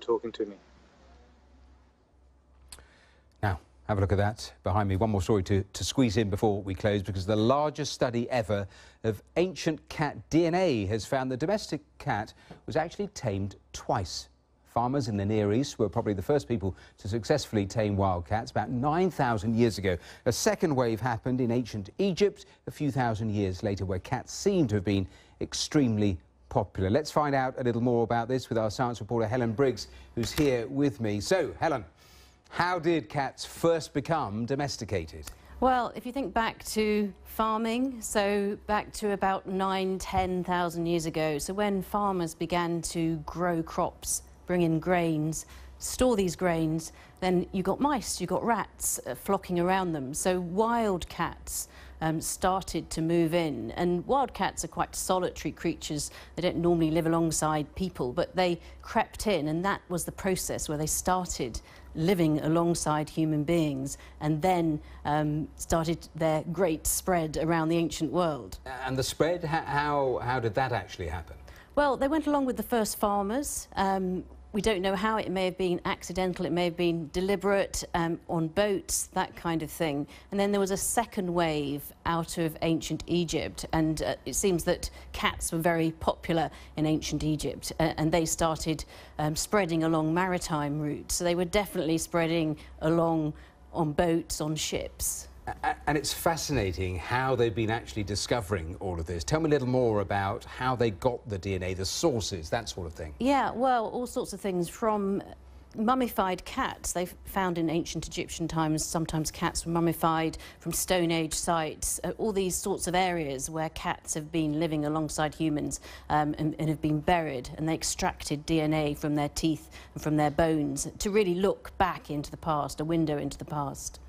talking to me. Now, have a look at that behind me. One more story to, to squeeze in before we close because the largest study ever of ancient cat DNA has found the domestic cat was actually tamed twice. Farmers in the Near East were probably the first people to successfully tame wild cats about 9,000 years ago. A second wave happened in ancient Egypt a few thousand years later where cats seem to have been extremely popular. Let's find out a little more about this with our science reporter Helen Briggs who's here with me. So, Helen, how did cats first become domesticated? Well, if you think back to farming, so back to about nine, 10,000 years ago, so when farmers began to grow crops bring in grains, store these grains, then you got mice, you got rats uh, flocking around them. So wild cats um, started to move in. And wildcats are quite solitary creatures. They don't normally live alongside people, but they crept in, and that was the process where they started living alongside human beings and then um, started their great spread around the ancient world. And the spread, how, how did that actually happen? Well, they went along with the first farmers. Um, we don't know how. It may have been accidental, it may have been deliberate, um, on boats, that kind of thing. And then there was a second wave out of ancient Egypt, and uh, it seems that cats were very popular in ancient Egypt, uh, and they started um, spreading along maritime routes. So they were definitely spreading along on boats, on ships. And it's fascinating how they've been actually discovering all of this. Tell me a little more about how they got the DNA, the sources, that sort of thing. Yeah, well, all sorts of things from mummified cats. They found in ancient Egyptian times sometimes cats were mummified from Stone Age sites, uh, all these sorts of areas where cats have been living alongside humans um, and, and have been buried and they extracted DNA from their teeth and from their bones to really look back into the past, a window into the past.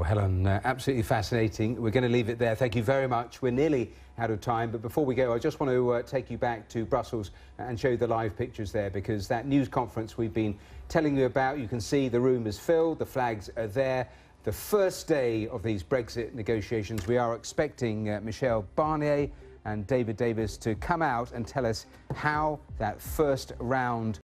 Well, Helen, uh, absolutely fascinating. We're going to leave it there. Thank you very much. We're nearly out of time, but before we go, I just want to uh, take you back to Brussels and show you the live pictures there because that news conference we've been telling you about, you can see the room is filled, the flags are there. The first day of these Brexit negotiations, we are expecting uh, Michel Barnier and David Davis to come out and tell us how that first round